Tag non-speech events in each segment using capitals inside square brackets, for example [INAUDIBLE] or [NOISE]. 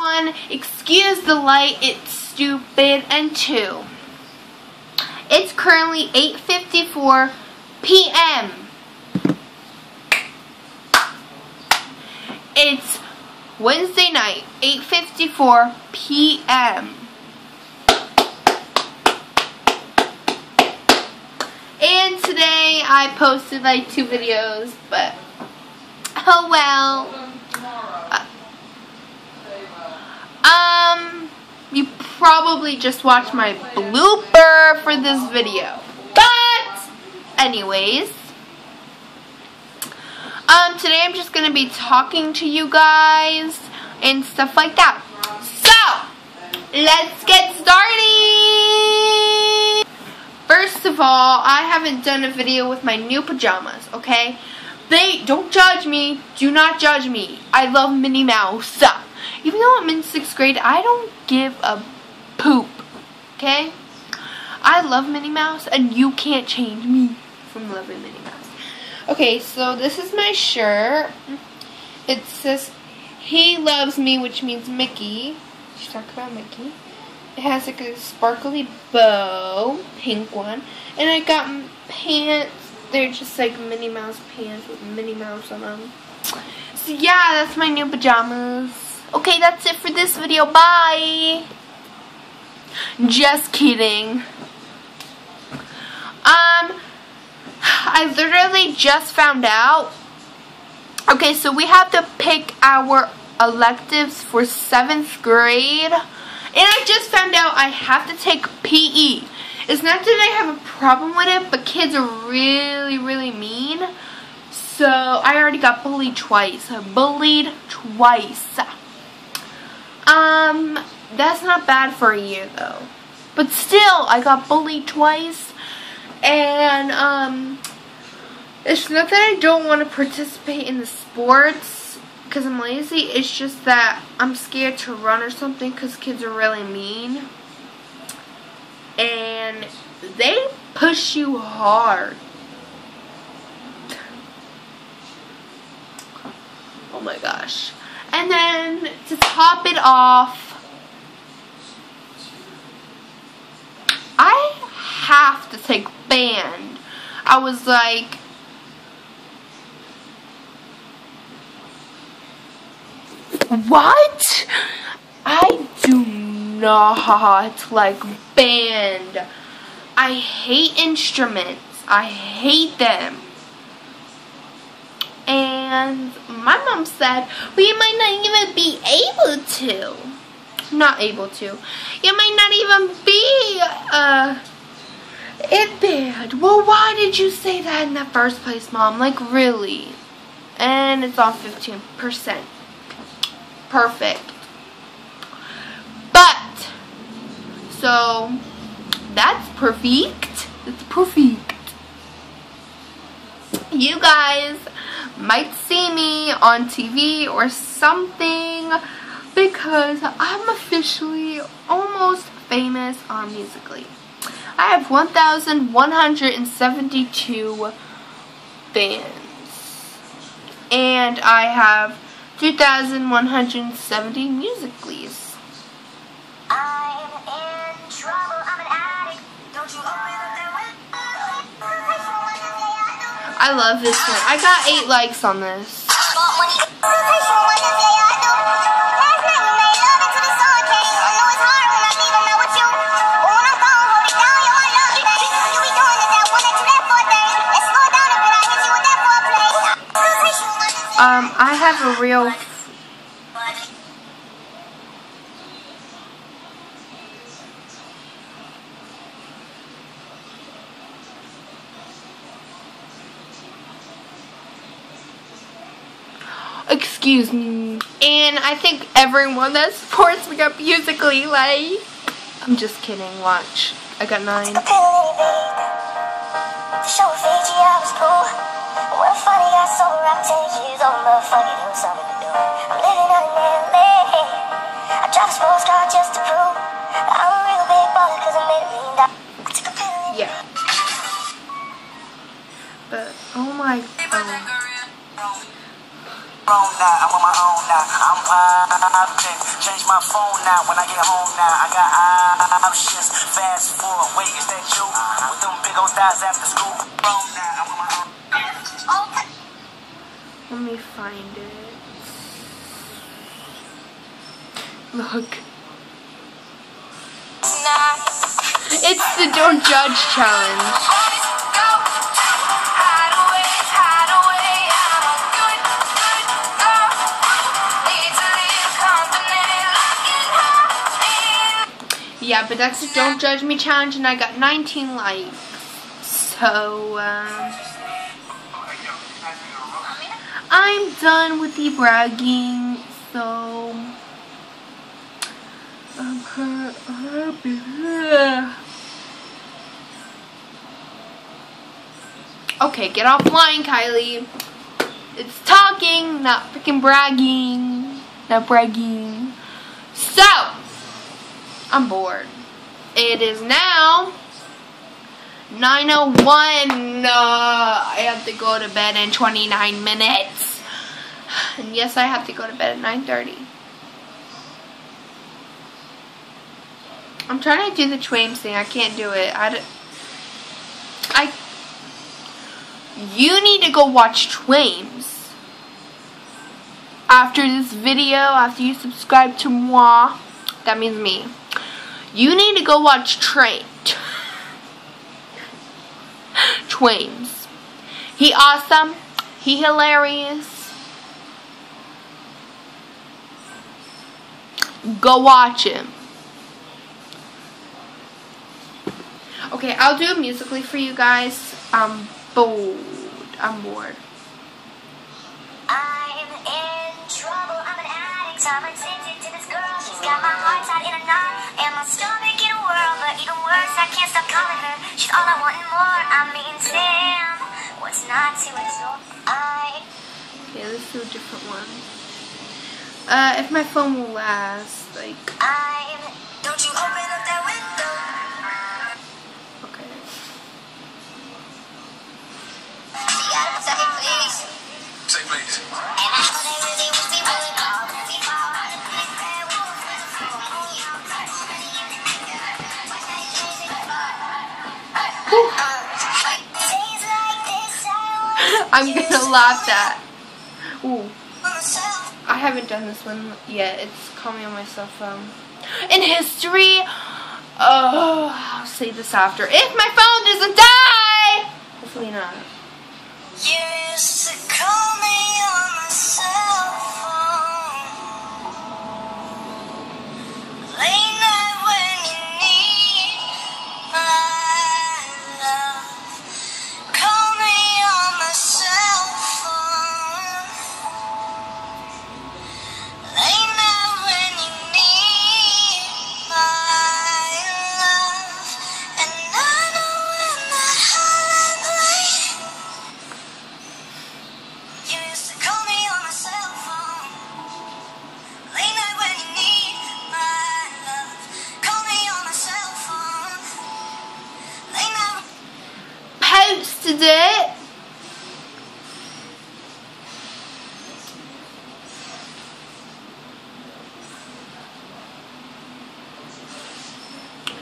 One, excuse the light, it's stupid. And two, it's currently 8.54 p.m. It's Wednesday night, 8.54 p.m. And today I posted like two videos, but oh well. Um, you probably just watched my blooper for this video. But, anyways, um, today I'm just going to be talking to you guys and stuff like that. So, let's get started. First of all, I haven't done a video with my new pajamas, okay? They, don't judge me. Do not judge me. I love Minnie Mouse. Even though I'm in sixth grade, I don't give a poop. Okay? I love Minnie Mouse, and you can't change me from loving Minnie Mouse. Okay, so this is my shirt. It says, He loves me, which means Mickey. She's talking about Mickey. It has like a sparkly bow, pink one. And I got pants. They're just like Minnie Mouse pants with Minnie Mouse on them. So yeah, that's my new pajamas. Okay, that's it for this video. Bye. Just kidding. Um, I literally just found out. Okay, so we have to pick our electives for 7th grade. And I just found out I have to take PE. It's not that I have a problem with it, but kids are really, really mean. So, I already got bullied twice. Bullied twice. Um, that's not bad for a year though. But still, I got bullied twice. And, um, it's not that I don't want to participate in the sports because I'm lazy. It's just that I'm scared to run or something because kids are really mean. And they push you hard. Oh my gosh. And then to top it off, I have to take band. I was like, what? I do not like band. I hate instruments. I hate them. And my mom said, we might not even be able to. Not able to. You might not even be uh, it bad. Well, why did you say that in the first place, Mom? Like, really? And it's off 15%. Perfect. But, so, that's perfect. It's perfect. You guys might see me on TV or something because I'm officially almost famous on Musical.ly. I have 1,172 fans. And I have 2,170 Musical.lys. I love this one. I got eight likes on this. Um, I have a real Excuse me. And I think everyone that supports me got Musical.ly like. I'm just kidding. Watch. I got nine. Yeah. But, oh my, oh. I'm on my own now. I'm popping. change my phone now when I get home now. I got options. Fast forward, wait, is that you? With them big old thighs after school. Grown now, I'm on my own. Let me find it. Look. It's the Don't Judge Challenge. But that's the Don't Judge Me challenge, and I got 19 likes. So, um, I'm done with the bragging. So, I'm okay, get offline, Kylie. It's talking, not freaking bragging. Not bragging. So, I'm bored. It is now 9.01. Uh, I have to go to bed in 29 minutes. And [SIGHS] yes, I have to go to bed at 9.30. I'm trying to do the Twaimz thing. I can't do it. I. I. you need to go watch Twaimz. After this video, after you subscribe to moi, that means me. You need to go watch Train. Twains. He awesome. He hilarious. Go watch him. Okay, I'll do it musically for you guys. I'm bored. I'm bored. I'm in trouble, I'm an addict, I'm addicted to this girl. She's got my heart tied in a knot my stomach in a whirl. But even worse, I can't stop calling her. She's all I want and more. I mean, Sam, what's not to exalt? I Okay, let's do a different one. Uh, if my phone will last, like, I'm. Don't you open up that window? okay. You gotta say please. Say please. I'm gonna laugh at. Ooh. I haven't done this one yet. It's Call Me on my cell phone. In history, oh, I'll say this after. If my phone doesn't die! Hopefully not.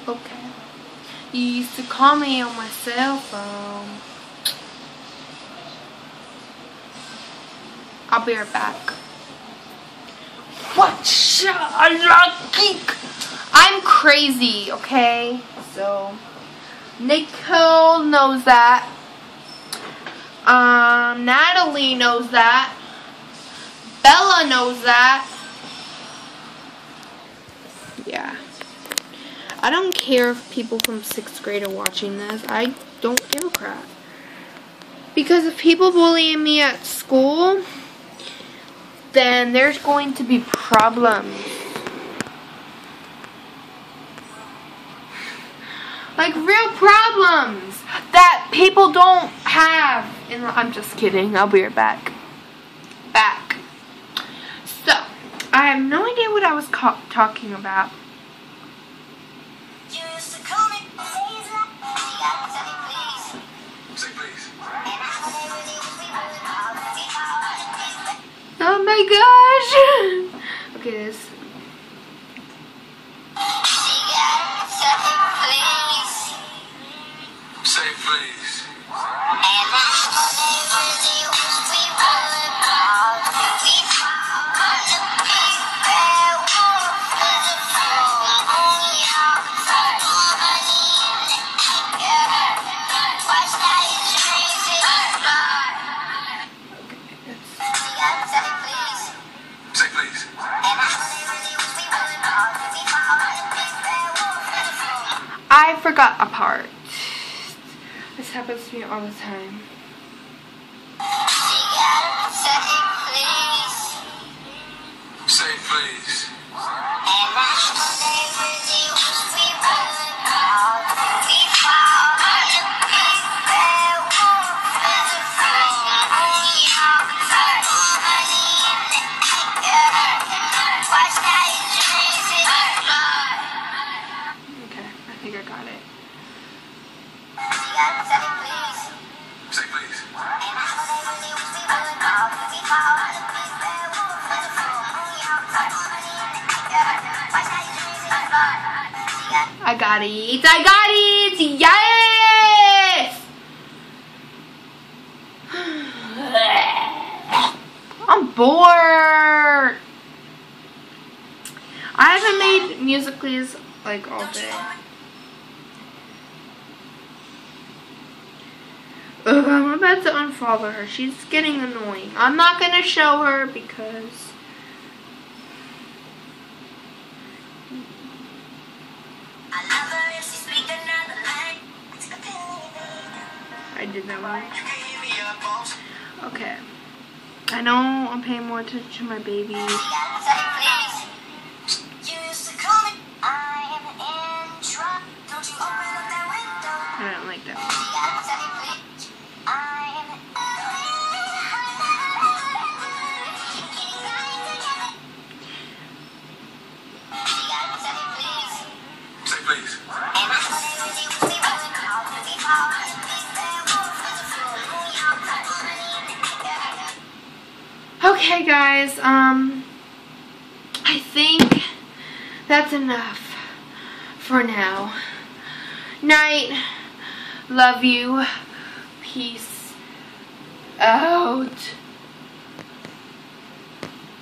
Okay. You used to call me on my cell phone. I'll be right back. What? I'm crazy, okay? So, Nicole knows that. Um, Natalie knows that. Bella knows that. Yeah. I don't care if people from sixth grade are watching this. I don't give a crap. Because if people bullying me at school, then there's going to be problems. Like real problems that people don't have. And I'm just kidding. I'll be right back. Back. So, I have no idea what I was talking about. My gosh! [LAUGHS] Okay, this forgot a part. This happens to me all the time. Say please. Say please. got it. I got it. Yes. I'm bored. I haven't made music like all day. Ugh, I'm about to unfollow her. She's getting annoying. I'm not going to show her because I did that one. Okay. I know I'm paying more attention to my baby. Okay, guys. Um, I think that's enough for now. Night. Love you. Peace out.